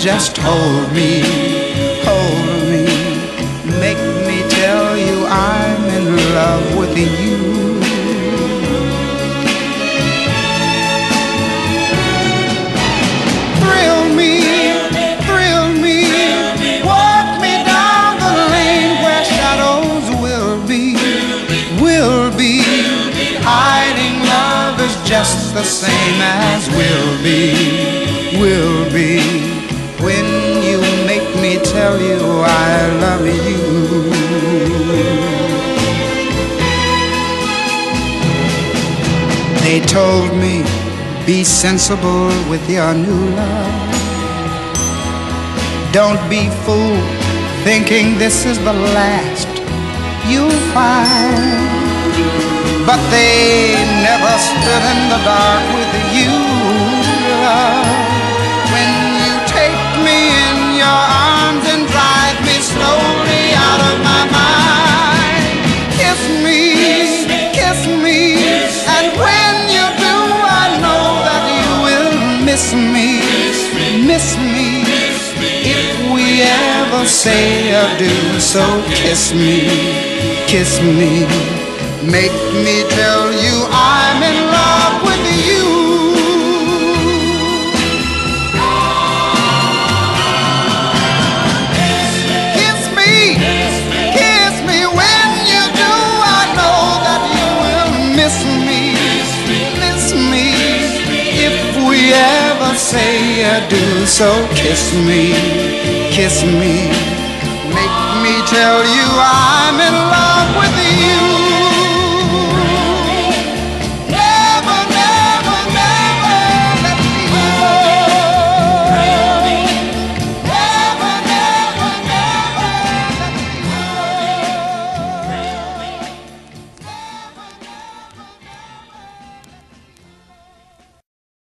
just hold me, hold me. Make me tell you I'm in love with you. Thrill me, thrill me, walk me down the lane where shadows will be, will be. Hiding love is just the same as will be, will be. They told me, be sensible with your new love. Don't be fooled thinking this is the last you'll find. But they never stood in the dark with you, love. When you take me in your arms and drive me slowly out of my mind, kiss me, kiss me, and when miss me, miss me. If we ever say or do. so kiss me, kiss me. Make me tell you I'm in love don't say I do, so kiss me, kiss me. Make me tell you I'm in love.